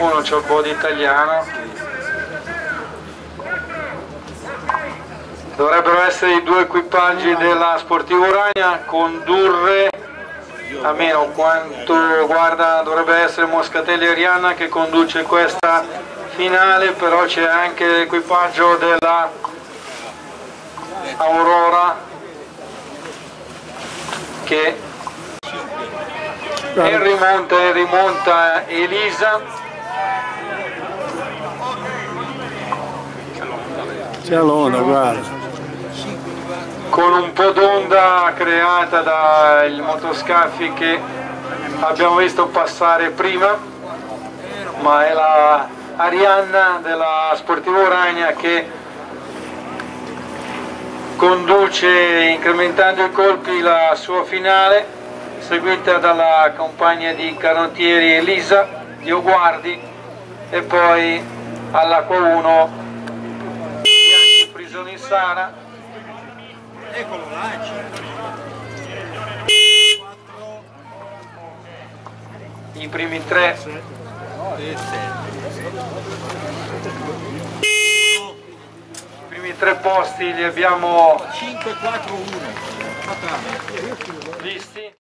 Uno c'è un po' di italiano. Dovrebbero essere i due equipaggi della Sportivo Ragna, condurre almeno quanto guarda dovrebbe essere Moscatelli Arianna che conduce questa finale, però c'è anche l'equipaggio della Aurora che e rimonta, rimonta Elisa C'è l'onda, guarda. con un po' d'onda creata dai motoscaffi che abbiamo visto passare prima ma è la Arianna della Sportivo Ragna che conduce incrementando i colpi la sua finale seguita dalla compagna di canottieri Elisa Dioguardi e poi all'acqua 1 Bianchi Prisoni Sara. Eccolo là, i primi tre. I primi tre posti li abbiamo 5, 4, 1. visti